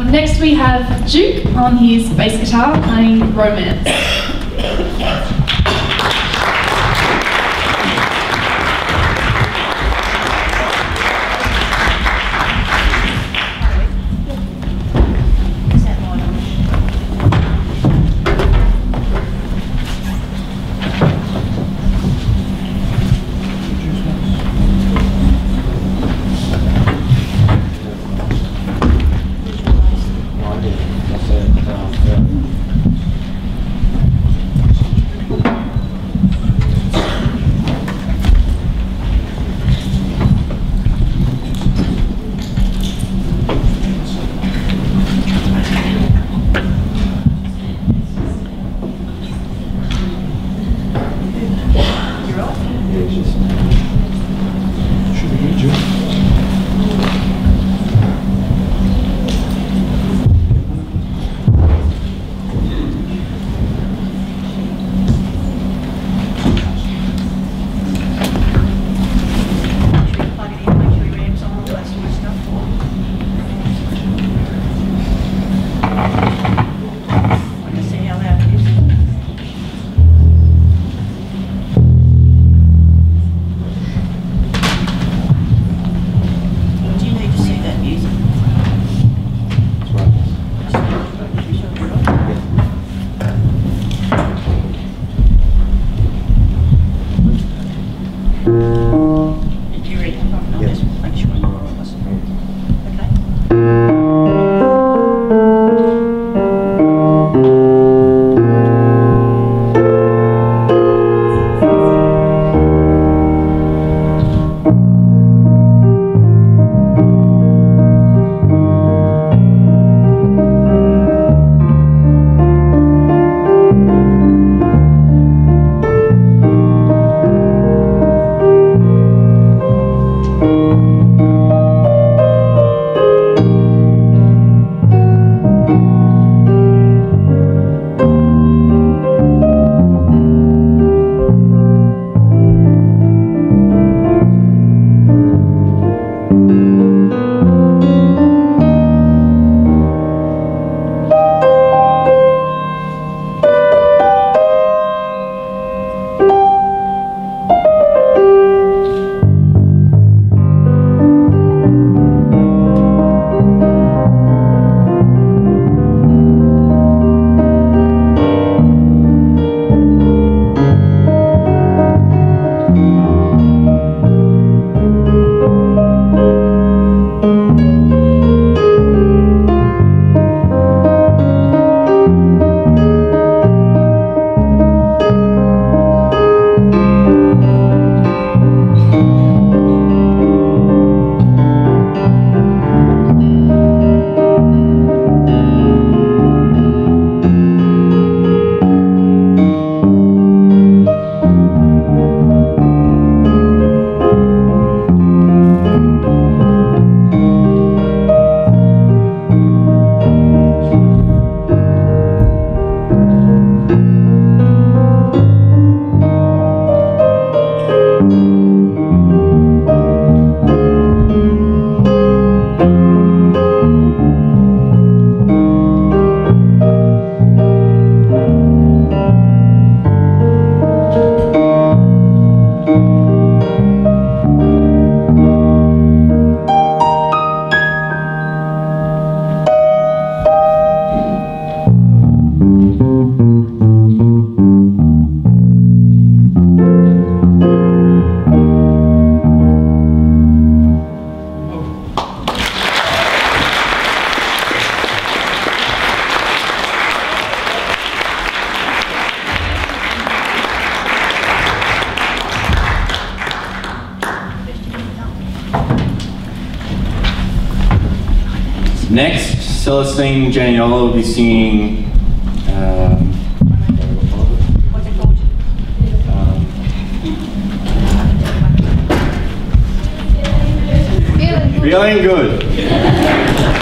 Um, next we have Duke on his bass guitar playing Romance. Plug Next, Celestine Janiola will be singing. Um, What's it called? um, Feeling good.